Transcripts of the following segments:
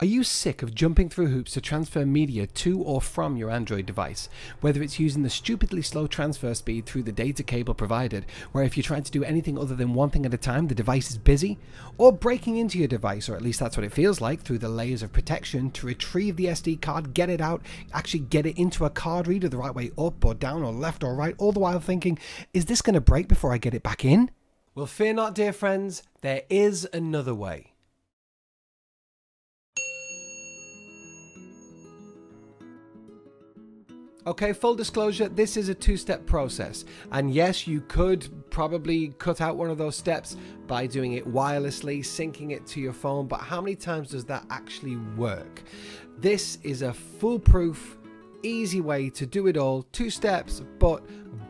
Are you sick of jumping through hoops to transfer media to or from your Android device? Whether it's using the stupidly slow transfer speed through the data cable provided, where if you try to do anything other than one thing at a time, the device is busy? Or breaking into your device, or at least that's what it feels like, through the layers of protection to retrieve the SD card, get it out, actually get it into a card reader the right way up or down or left or right, all the while thinking, is this going to break before I get it back in? Well, fear not, dear friends, there is another way. Okay, full disclosure, this is a two-step process. And yes, you could probably cut out one of those steps by doing it wirelessly, syncing it to your phone, but how many times does that actually work? This is a foolproof, easy way to do it all, two steps, but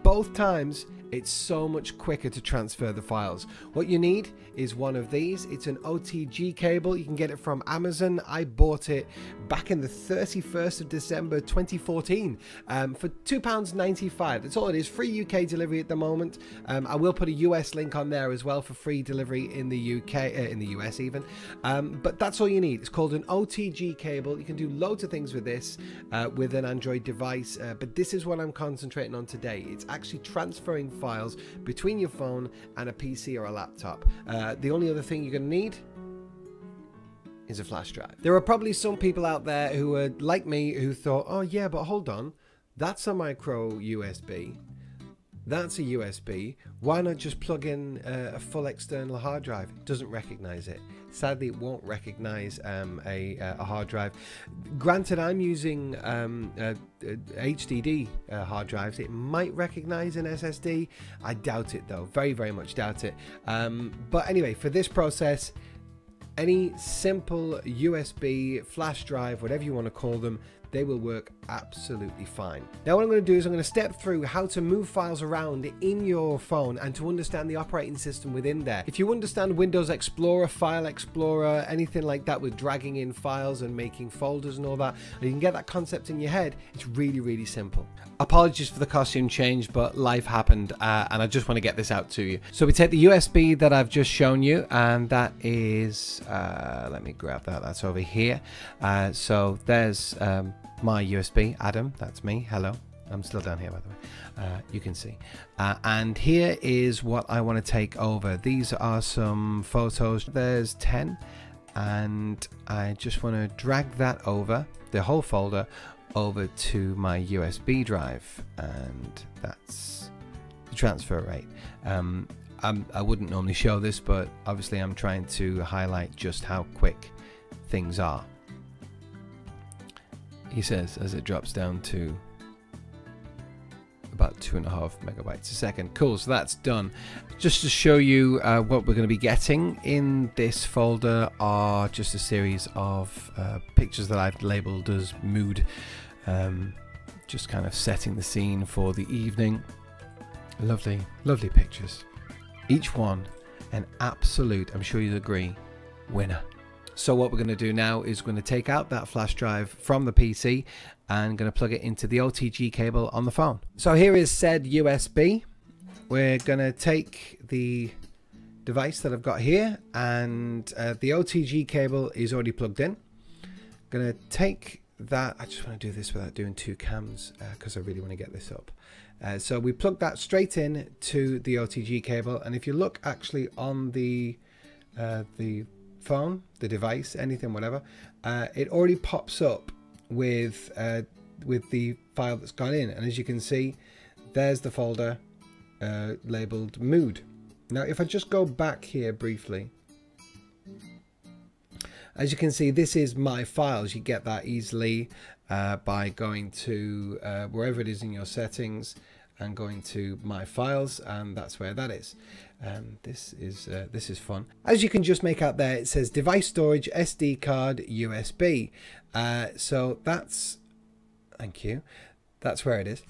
both times it's so much quicker to transfer the files. What you need is one of these. It's an OTG cable. You can get it from Amazon. I bought it back in the 31st of December 2014 um, for £2.95. That's all it is. Free UK delivery at the moment. Um, I will put a US link on there as well for free delivery in the UK, uh, in the US even. Um, but that's all you need. It's called an OTG cable. You can do loads of things with this uh, with an Android device. Uh, but this is what I'm concentrating on today. It's actually transferring files between your phone and a PC or a laptop. Uh, the only other thing you're going to need is a flash drive. There are probably some people out there who are like me who thought, oh yeah, but hold on, that's a micro USB. That's a USB. Why not just plug in uh, a full external hard drive? It doesn't recognize it. Sadly, it won't recognize um, a, uh, a, hard drive. Granted, I'm using um, HDD uh, hard drives. It might recognize an SSD. I doubt it though. Very, very much doubt it. Um, but anyway, for this process, any simple USB flash drive, whatever you want to call them, they will work absolutely fine. Now what I'm going to do is I'm going to step through how to move files around in your phone and to understand the operating system within there. If you understand Windows Explorer, File Explorer, anything like that with dragging in files and making folders and all that, and you can get that concept in your head, it's really, really simple. Apologies for the costume change, but life happened uh, and I just want to get this out to you. So we take the USB that I've just shown you and that is, uh, let me grab that, that's over here. Uh, so there's um, my USB, Adam, that's me, hello. I'm still down here, by the way. Uh, you can see. Uh, and here is what I want to take over. These are some photos. There's 10. And I just want to drag that over, the whole folder, over to my USB drive. And that's the transfer rate. Um, I would not normally show this, but obviously I'm trying to highlight just how quick things are he says as it drops down to about two and a half megabytes a second. Cool, so that's done. Just to show you uh, what we're going to be getting in this folder are just a series of uh, pictures that I've labeled as mood. Um, just kind of setting the scene for the evening. Lovely, lovely pictures. Each one an absolute, I'm sure you'd agree, winner. So what we're going to do now is going to take out that flash drive from the PC and going to plug it into the OTG cable on the phone. So here is said USB. We're going to take the device that I've got here and uh, the OTG cable is already plugged in. Going to take that, I just want to do this without doing two cams because uh, I really want to get this up. Uh, so we plug that straight in to the OTG cable and if you look actually on the uh, the phone, the device, anything, whatever, uh, it already pops up with uh, with the file that's gone in. And as you can see, there's the folder uh, labeled mood. Now, if I just go back here briefly, as you can see, this is my files. You get that easily uh, by going to uh, wherever it is in your settings and going to my files and that's where that is um, this is uh, this is fun as you can just make out there it says device storage SD card USB uh, so that's thank you that's where it is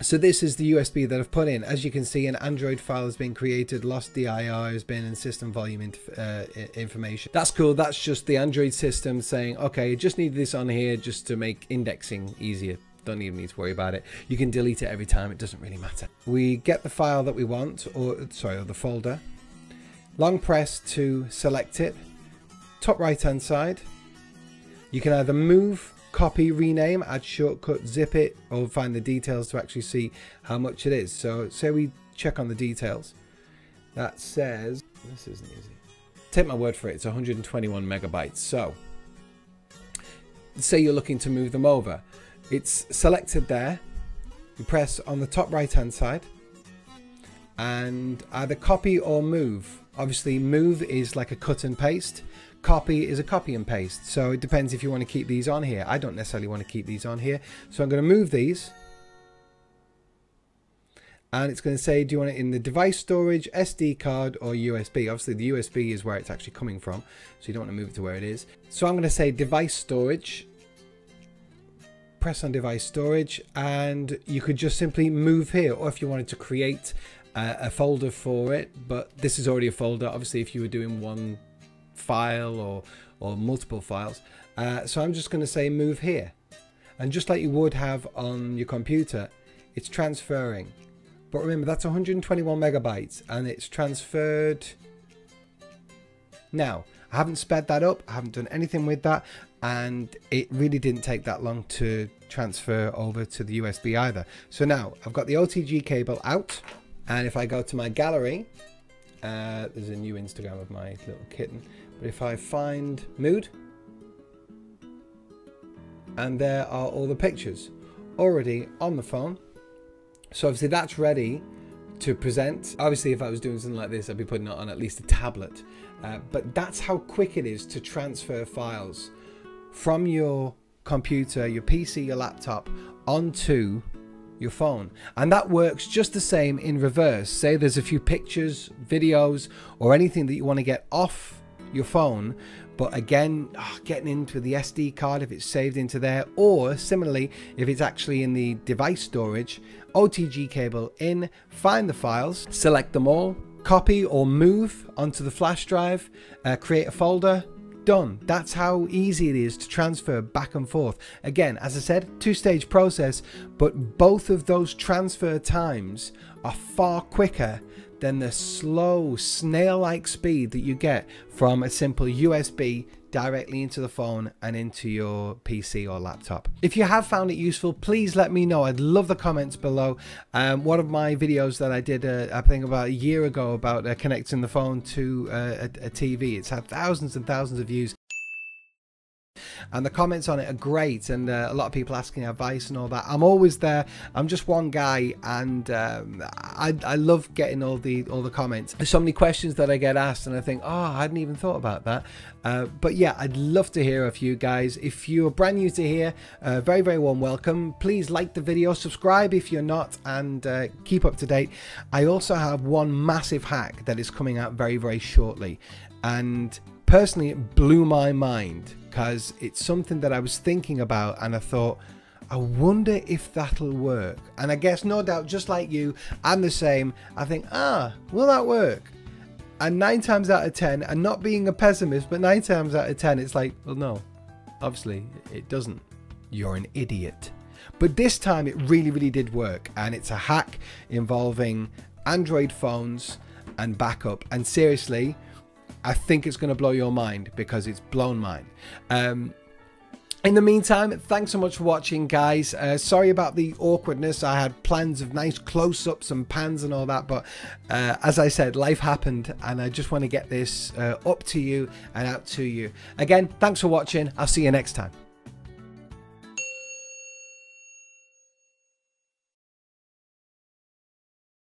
so this is the USB that I've put in. As you can see, an Android file has been created, lost dir has been, and system volume uh, information. That's cool. That's just the Android system saying, okay, just need this on here just to make indexing easier don't even need to worry about it. You can delete it every time, it doesn't really matter. We get the file that we want, or sorry, or the folder. Long press to select it. Top right hand side, You can either move, copy, rename, add shortcut, zip it, or find the details to actually see how much it is. So say we check on the details. That says, this isn't easy. Take my word for it, it's 121 megabytes. So say you're looking to move them over. It's selected there. You press on the top right hand side and either copy or move. Obviously move is like a cut and paste. Copy is a copy and paste. So it depends if you want to keep these on here. I don't necessarily want to keep these on here. So I'm going to move these. And it's going to say, do you want it in the device storage, SD card, or USB? Obviously, the USB is where it's actually coming from. So you don't want to move it to where it is. So I'm going to say device storage press on device storage and you could just simply move here or if you wanted to create uh, a folder for it, but this is already a folder. Obviously, if you were doing one file or, or multiple files. Uh, so I'm just going to say move here. And just like you would have on your computer, it's transferring. But remember, that's 121 megabytes and it's transferred. Now, I haven't sped that up. I haven't done anything with that. And it really didn't take that long to transfer over to the USB either. So now I've got the OTG cable out. And if I go to my gallery, uh, there's a new Instagram of my little kitten. But if I find mood, and there are all the pictures already on the phone. So obviously that's ready to present. Obviously, if I was doing something like this, I'd be putting it on at least a tablet. Uh, but that's how quick it is to transfer files from your computer, your PC, your laptop onto your phone. And that works just the same in reverse. Say there's a few pictures, videos, or anything that you want to get off your phone. But again, oh, getting into the SD card if it's saved into there, or similarly, if it's actually in the device storage, OTG cable in, find the files, select them all, copy or move onto the flash drive, uh, create a folder, done. That's how easy it is to transfer back and forth. Again, as I said, two-stage process, but both of those transfer times are far quicker than the slow snail-like speed that you get from a simple USB directly into the phone and into your PC or laptop. If you have found it useful, please let me know. I'd love the comments below. Um, one of my videos that I did, uh, I think about a year ago about uh, connecting the phone to uh, a, a TV, it's had thousands and thousands of views and the comments on it are great and uh, a lot of people asking advice and all that. I'm always there. I'm just one guy and um, I, I love getting all the all the comments. There's so many questions that i get asked and i think oh i hadn't even thought about that. Uh, but yeah i'd love to hear of you guys. If you're brand new to here uh, very very warm welcome. Please like the video subscribe if you're not and uh, keep up to date. I also have one massive hack that is coming out very very shortly and personally it blew my mind because it's something that I was thinking about and I thought, I wonder if that'll work. And I guess, no doubt, just like you, I'm the same. I think, ah, will that work? And nine times out of ten, and not being a pessimist, but nine times out of ten, it's like, well, no, obviously it doesn't. You're an idiot. But this time it really, really did work. And it's a hack involving Android phones and backup. And seriously, I think it's going to blow your mind because it's blown mine. Um, in the meantime, thanks so much for watching, guys. Uh, sorry about the awkwardness. I had plans of nice close-ups and pans and all that, but uh, as I said, life happened, and I just want to get this uh, up to you and out to you. Again, thanks for watching. I'll see you next time.